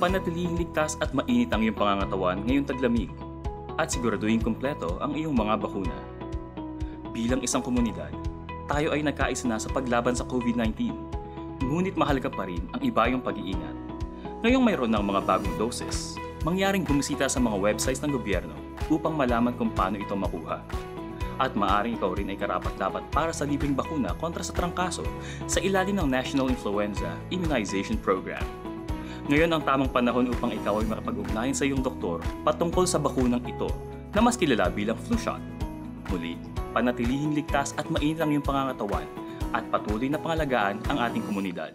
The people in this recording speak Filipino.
Panatilihing ligtas at mainit ang iyong pangangatawan ngayong taglamig at siguraduhin kumpleto ang iyong mga bakuna. Bilang isang komunidad, tayo ay nagkaisa na sa paglaban sa COVID-19. Ngunit mahalaga pa rin ang iba yung pag-iingat. Ngayong mayroon ng mga bagong doses, mangyaring bumisita sa mga websites ng gobyerno upang malaman kung paano ito makuha. At maaring ikaw rin ay karapat-dapat para sa libreng bakuna kontra sa trangkaso sa ilalim ng National Influenza Immunization Program. Ngayon ang tamang panahon upang ikaw ay makapag-ugnayan sa iyong doktor patungkol sa bakunang ito na mas kilala bilang flu shot. Muli, panatilihing ligtas at mainit ang iyong pangangatawan at patuloy na pangalagaan ang ating komunidad.